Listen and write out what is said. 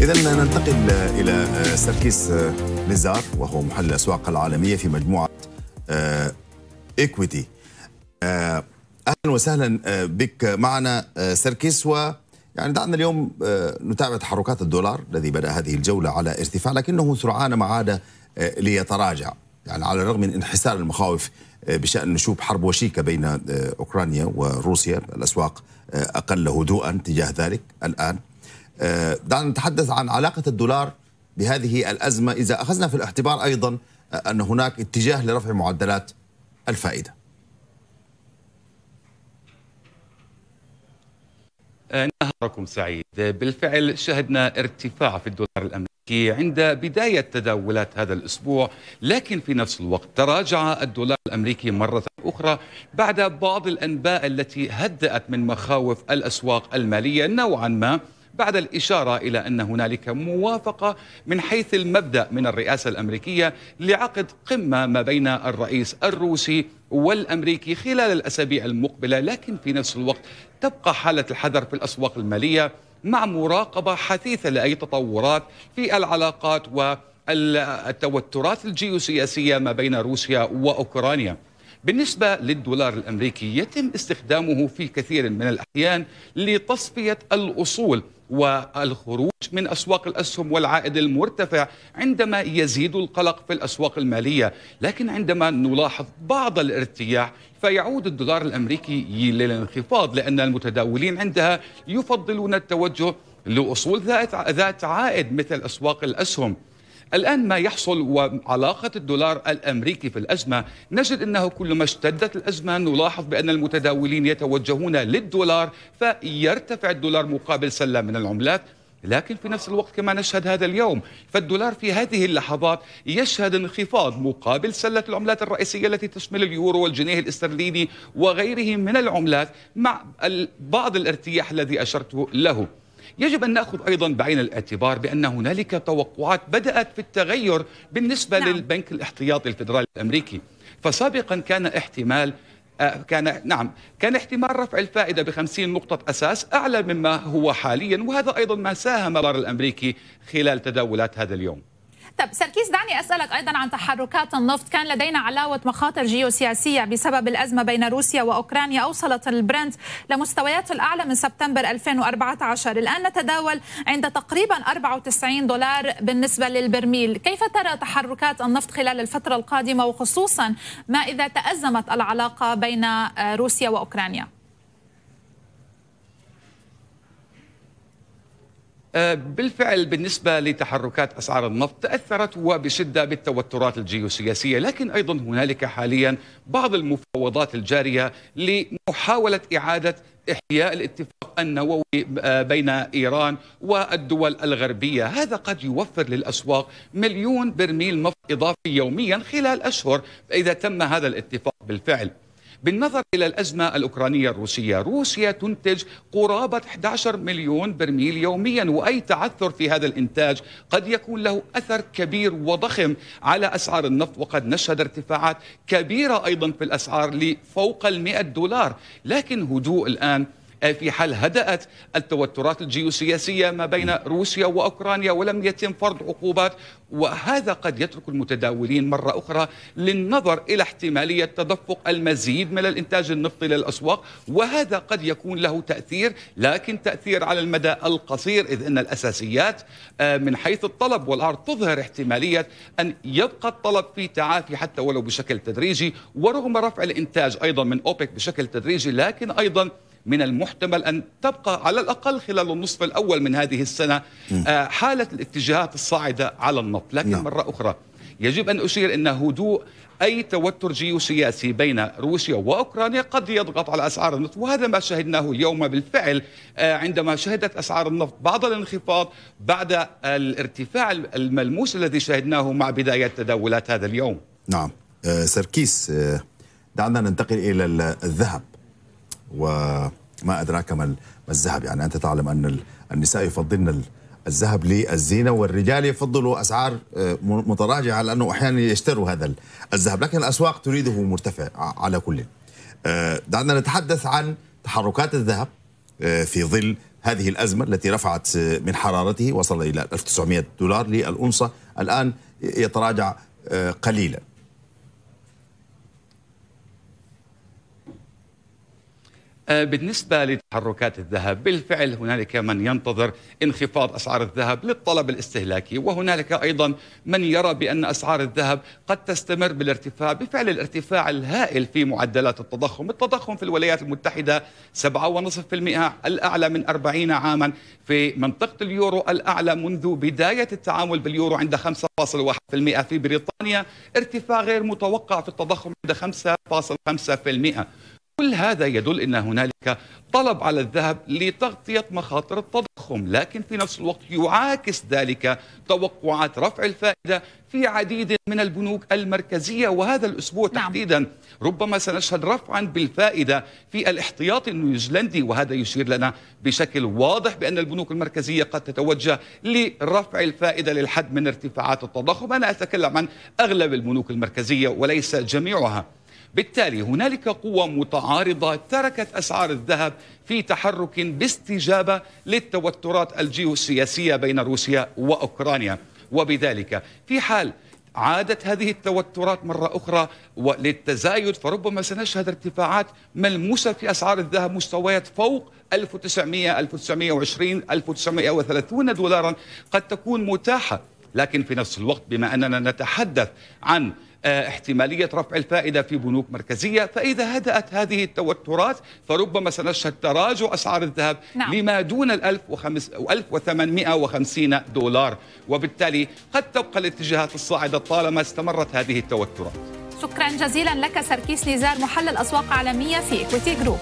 إذا ننتقل إلى سركيس نزار وهو محلل الأسواق العالمية في مجموعة إيكويتي أهلا وسهلا بك معنا سركيس و يعني دعنا اليوم نتابع تحركات الدولار الذي بدأ هذه الجولة على ارتفاع لكنه سرعان ما عاد ليتراجع. يعني على الرغم من انحسار المخاوف بشأن نشوب حرب وشيكة بين أوكرانيا وروسيا الأسواق أقل هدوءا تجاه ذلك الآن. دعنا نتحدث عن علاقة الدولار بهذه الأزمة. إذا أخذنا في الاعتبار أيضا أن هناك اتجاه لرفع معدلات الفائدة. نهاركم سعيد. بالفعل شهدنا ارتفاع في الدولار الأمريكي عند بداية تداولات هذا الأسبوع لكن في نفس الوقت تراجع الدولار الأمريكي مرة أخرى بعد بعض الأنباء التي هدأت من مخاوف الأسواق المالية نوعا ما بعد الإشارة إلى أن هنالك موافقة من حيث المبدأ من الرئاسة الأمريكية لعقد قمة ما بين الرئيس الروسي والأمريكي خلال الأسابيع المقبلة لكن في نفس الوقت تبقى حالة الحذر في الأسواق المالية مع مراقبة حثيثة لأي تطورات في العلاقات والتوترات الجيوسياسية ما بين روسيا وأوكرانيا. بالنسبة للدولار الأمريكي يتم استخدامه في كثير من الأحيان لتصفية الأصول والخروج من أسواق الأسهم والعائد المرتفع عندما يزيد القلق في الأسواق المالية. لكن عندما نلاحظ بعض الارتياح فيعود الدولار الأمريكي للانخفاض لأن المتداولين عندها يفضلون التوجه لأصول ذات عائد مثل أسواق الأسهم. الآن ما يحصل وعلاقة الدولار الأمريكي في الأزمة نجد أنه كلما اشتدت الأزمة نلاحظ بأن المتداولين يتوجهون للدولار فيرتفع الدولار مقابل سلة من العملات. لكن في نفس الوقت كما نشهد هذا اليوم فالدولار في هذه اللحظات يشهد انخفاض مقابل سلة العملات الرئيسية التي تشمل اليورو والجنيه الاسترليني وغيره من العملات مع بعض الارتياح الذي أشرت له. يجب أن نأخذ أيضا بعين الاعتبار بأن هنالك توقعات بدأت في التغير بالنسبة نعم. للبنك الاحتياطي الفدرالي الأمريكي فسابقا كان احتمال كان نعم كان احتمال رفع الفائدة ب 50 نقطة أساس أعلى مما هو حاليا وهذا أيضا ما ساهم الدولار الأمريكي خلال تداولات هذا اليوم طب سركيس دعني أسألك أيضا عن تحركات النفط. كان لدينا علاوة مخاطر جيوسياسية بسبب الأزمة بين روسيا وأوكرانيا أوصلت البرنت لمستويات الأعلى من سبتمبر 2014 الآن نتداول عند تقريبا 94 دولار بالنسبة للبرميل. كيف ترى تحركات النفط خلال الفترة القادمة وخصوصا ما إذا تأزمت العلاقة بين روسيا وأوكرانيا؟ بالفعل بالنسبة لتحركات أسعار النفط تأثرت وبشدة بالتوترات الجيوسياسية لكن أيضا هنالك حاليا بعض المفاوضات الجارية لمحاولة إعادة إحياء الاتفاق النووي بين إيران والدول الغربية. هذا قد يوفر للأسواق مليون برميل نفط إضافي يوميا خلال أشهر إذا تم هذا الاتفاق بالفعل. بالنظر إلى الأزمة الأوكرانية الروسية روسيا تنتج قرابة 11 مليون برميل يوميا وأي تعثر في هذا الإنتاج قد يكون له أثر كبير وضخم على أسعار النفط وقد نشهد ارتفاعات كبيرة أيضا في الأسعار لفوق المئة دولار. لكن هدوء الآن في حال هدأت التوترات الجيوسياسية ما بين روسيا وأوكرانيا ولم يتم فرض عقوبات وهذا قد يترك المتداولين مرة أخرى للنظر إلى احتمالية تدفق المزيد من الإنتاج النفطي للأسواق وهذا قد يكون له تأثير لكن تأثير على المدى القصير إذ أن الأساسيات من حيث الطلب والعرض تظهر احتمالية أن يبقى الطلب في تعافي حتى ولو بشكل تدريجي ورغم رفع الإنتاج أيضا من أوبك بشكل تدريجي لكن أيضا من المحتمل أن تبقى على الأقل خلال النصف الأول من هذه السنة حالة الاتجاهات الصاعدة على النفط لكن نعم. مرة أخرى يجب أن أشير أن هدوء أي توتر جيوسياسي بين روسيا وأوكرانيا قد يضغط على أسعار النفط وهذا ما شهدناه اليوم بالفعل عندما شهدت أسعار النفط بعض الانخفاض بعد الارتفاع الملموس الذي شهدناه مع بداية تداولات هذا اليوم. نعم. سركيس دعنا ننتقل إلى الذهب. وما أدراك ما الذهب. يعني أنت تعلم أن النساء يفضلن الذهب للزينة والرجال يفضلوا أسعار متراجعة لأنه أحيانا يشتروا هذا الذهب. لكن الأسواق تريده مرتفع على كل. دعنا نتحدث عن تحركات الذهب في ظل هذه الأزمة التي رفعت من حرارته وصل إلى 1900 دولار للأنصة. الآن يتراجع قليلا. بالنسبة لتحركات الذهب بالفعل هنالك من ينتظر انخفاض أسعار الذهب للطلب الاستهلاكي وهنالك أيضا من يرى بأن أسعار الذهب قد تستمر بالارتفاع. بفعل الارتفاع الهائل في معدلات التضخم التضخم في الولايات المتحدة 7.5% الأعلى من 40 عاما في منطقة اليورو الأعلى منذ بداية التعامل باليورو عند 5.1% في بريطانيا. ارتفاع غير متوقع في التضخم عند 5.5% كل هذا يدل إن هنالك طلب على الذهب لتغطية مخاطر التضخم، لكن في نفس الوقت يعاكس ذلك توقعات رفع الفائدة في عديد من البنوك المركزية وهذا الأسبوع نعم. تحديدا ربما سنشهد رفعا بالفائدة في الاحتياطي النيوزيلندي وهذا يشير لنا بشكل واضح بأن البنوك المركزية قد تتوجه لرفع الفائدة للحد من ارتفاعات التضخم، أنا أتكلم عن أغلب البنوك المركزية وليس جميعها. بالتالي هنالك قوة متعارضة تركت أسعار الذهب في تحرك باستجابة للتوترات الجيوسياسية بين روسيا وأوكرانيا. وبذلك في حال عادت هذه التوترات مرة أخرى للتزايد فربما سنشهد ارتفاعات ملموسة في أسعار الذهب مستويات فوق 1900 1920 1930 دولارا. قد تكون متاحة لكن في نفس الوقت بما أننا نتحدث عن آه، احتمالية رفع الفائدة في بنوك مركزية فإذا هدأت هذه التوترات فربما سنشهد تراجع أسعار الذهب نعم. لما دون ال 1850 دولار. وبالتالي قد تبقى الاتجاهات الصاعدة طالما استمرت هذه التوترات. شكرا جزيلا لك سركيس نزار محلل أسواق عالمية في إكويتي جروب